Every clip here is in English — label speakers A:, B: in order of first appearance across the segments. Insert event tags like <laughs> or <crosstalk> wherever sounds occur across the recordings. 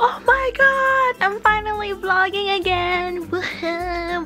A: Oh my god, I'm finally vlogging again.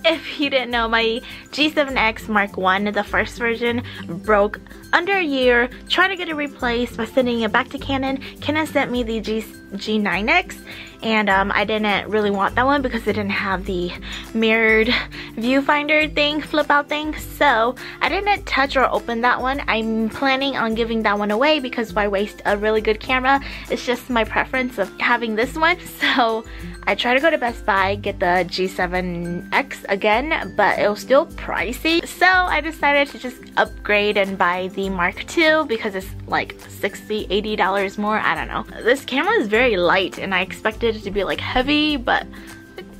A: if you didn't know, my G7X Mark 1, the first version, broke under a year. Tried to get it replaced by sending it back to Canon. Canon sent me the G G9X and um, I didn't really want that one because it didn't have the mirrored viewfinder thing, flip out thing. So I didn't touch or open that one. I'm planning on giving that one away because why waste a really good camera? It's just my preference of having this one. <laughs> So I try to go to Best Buy, get the G7X again, but it was still pricey. So I decided to just upgrade and buy the Mark II because it's like 60 $80 more, I don't know. This camera is very light and I expected it to be like heavy, but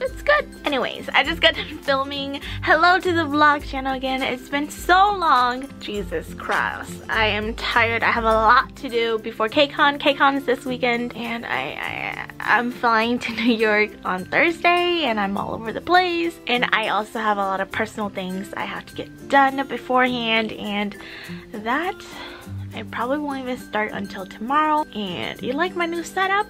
A: it's good. Anyways, I just got <laughs> done filming. Hello to the vlog channel again. It's been so long. Jesus Christ. I am tired. I have a lot to do before KCON. KCON is this weekend and I, I, I'm flying to <laughs> New York on Thursday and I'm all over the place. And I also have a lot of personal things I have to get done beforehand and that I probably won't even start until tomorrow. And you like my new setup?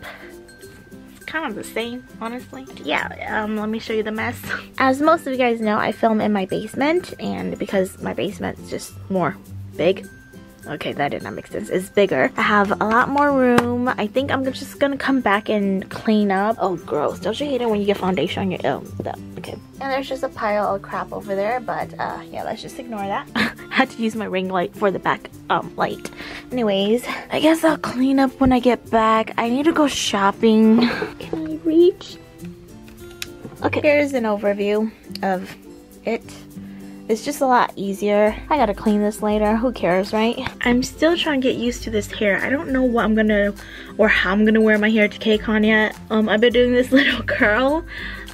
A: Kind of the same, honestly. Yeah, um, let me show you the mess. <laughs> As most of you guys know, I film in my basement, and because my basement's just more big, Okay, that did not make sense. It's bigger. I have a lot more room. I think I'm just gonna come back and clean up. Oh, gross. Don't you hate it when you get foundation on your, oh, okay. And there's just a pile of crap over there, but uh, yeah, let's just ignore that. <laughs> Had to use my ring light for the back um, light. Anyways, I guess I'll clean up when I get back. I need to go shopping. Can I reach? Okay, here's an overview of it. It's just a lot easier. I gotta clean this later. Who cares, right? I'm still trying to get used to this hair. I don't know what I'm gonna or how I'm gonna wear my hair to KCON yet. Um, I've been doing this <laughs> little curl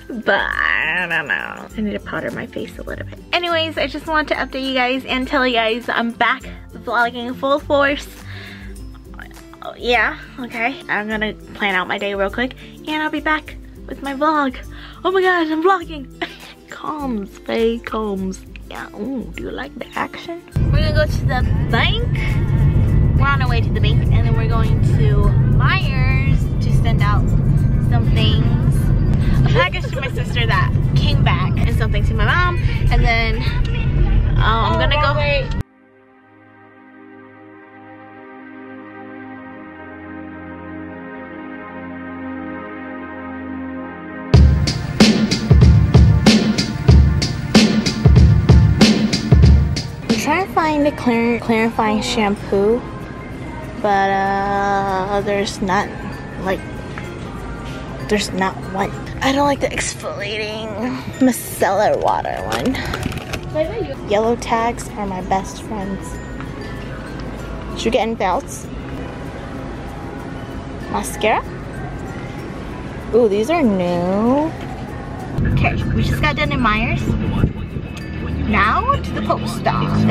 A: but I don't know. I need to powder my face a little bit. Anyways, I just wanted to update you guys and tell you guys I'm back vlogging full force. Yeah, okay. I'm gonna plan out my day real quick and I'll be back with my vlog. Oh my gosh, I'm vlogging. <laughs> Combs, Faye Combs yeah Ooh, do you like the action we're gonna go to the bank we're on our way to the bank and then we're going to Meijers to send out some things a package to my sister that came back and something to my mom and then uh, I'm gonna go Wait. trying to find a clar clarifying shampoo, but uh, there's not like there's not one. I don't like the exfoliating micellar water one. Yellow tags are my best friends. Should we get in belts? Mascara? Ooh, these are new. Okay, we just got done in Meijers. Now to the post office.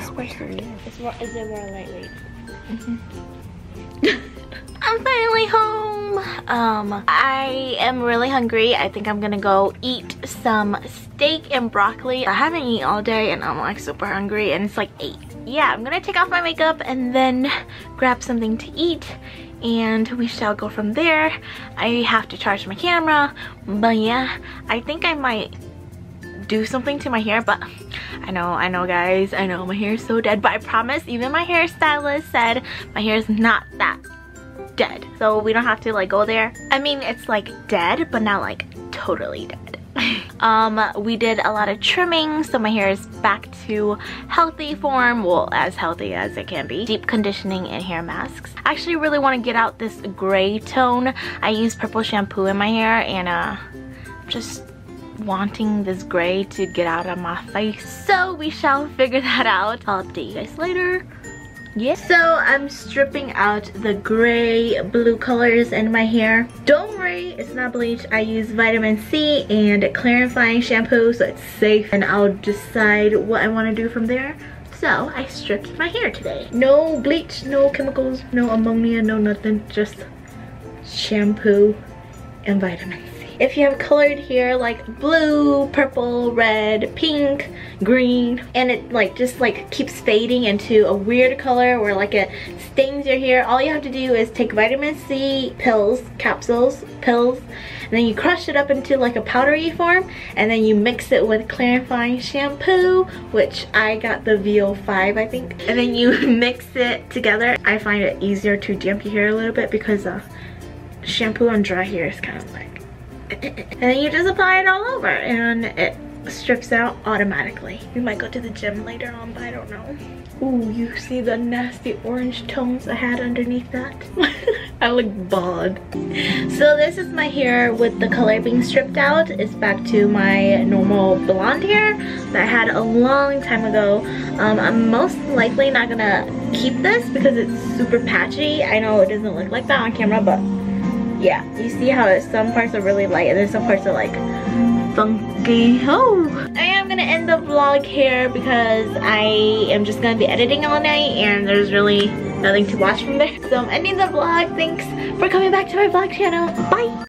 A: This person is more is it more lightweight? Mm <laughs> -hmm. I'm finally home. Um, I am really hungry. I think I'm gonna go eat some steak and broccoli. I haven't eaten all day and I'm like super hungry and it's like 8. Yeah, I'm gonna take off my makeup and then grab something to eat and we shall go from there. I have to charge my camera, but yeah, I think I might do something to my hair, but I know, I know guys, I know my hair is so dead, but I promise, even my hairstylist said my hair is not that dead. So we don't have to like go there. I mean, it's like dead, but not like totally dead. <laughs> um, we did a lot of trimming, so my hair is back to healthy form, well, as healthy as it can be. Deep conditioning and hair masks. I actually really want to get out this gray tone. I use purple shampoo in my hair and uh, just wanting this gray to get out of my face. So we shall figure that out. I'll update you guys later. Yeah. So I'm stripping out the gray blue colors in my hair. Don't worry, it's not bleach. I use vitamin C and clarifying shampoo so it's safe and I'll decide what I want to do from there. So I stripped my hair today. No bleach, no chemicals, no ammonia, no nothing. Just shampoo and vitamin C. if you have colored hair like blue, purple, red, pink, green, and it like just like keeps fading into a weird color or like it stains your hair, all you have to do is take vitamin C pills, capsules, pills, and then you crush it up into like a powdery form and then you mix it with clarifying shampoo which I got the VO5 I think. And then you <laughs> mix it together. I find it easier to damp your hair a little bit because uh, shampoo on dry hair is kind of like and then you just apply it all over and it strips out automatically. We might go to the gym later on, but I don't know. Ooh, you see the nasty orange tones I had underneath that? <laughs> I look bald. So this is my hair with the color being stripped out. It's back to my normal blonde hair that I had a long time ago. Um, I'm most likely not gonna keep this because it's super patchy. I know it doesn't look like that on camera, but yeah, you see how some parts are really light and then some parts are like funky. Oh, I am gonna end the vlog here because I am just gonna be editing all night and there's really nothing to watch from there. So I'm ending the vlog. Thanks for coming back to my vlog channel. Bye.